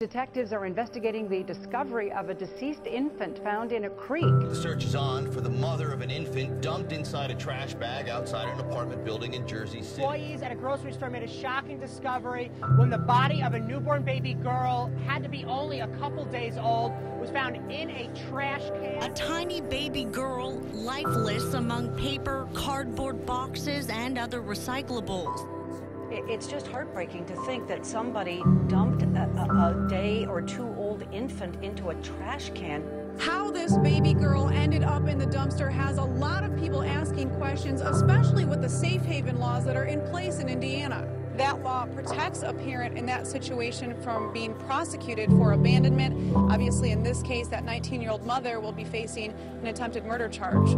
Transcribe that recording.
Detectives are investigating the discovery of a deceased infant found in a creek. The search is on for the mother of an infant dumped inside a trash bag outside an apartment building in Jersey City. Employees at a grocery store made a shocking discovery when the body of a newborn baby girl had to be only a couple days old was found in a trash can. A tiny baby girl lifeless among paper, cardboard boxes, and other recyclables. It's just heartbreaking to think that somebody dumped a, a, a, day or two old infant into a trash can. How this baby girl ended up in the dumpster has a lot of people asking questions, especially with the safe haven laws that are in place in Indiana. That law protects a parent in that situation from being prosecuted for abandonment. Obviously, in this case, that 19 year old mother will be facing an attempted murder charge.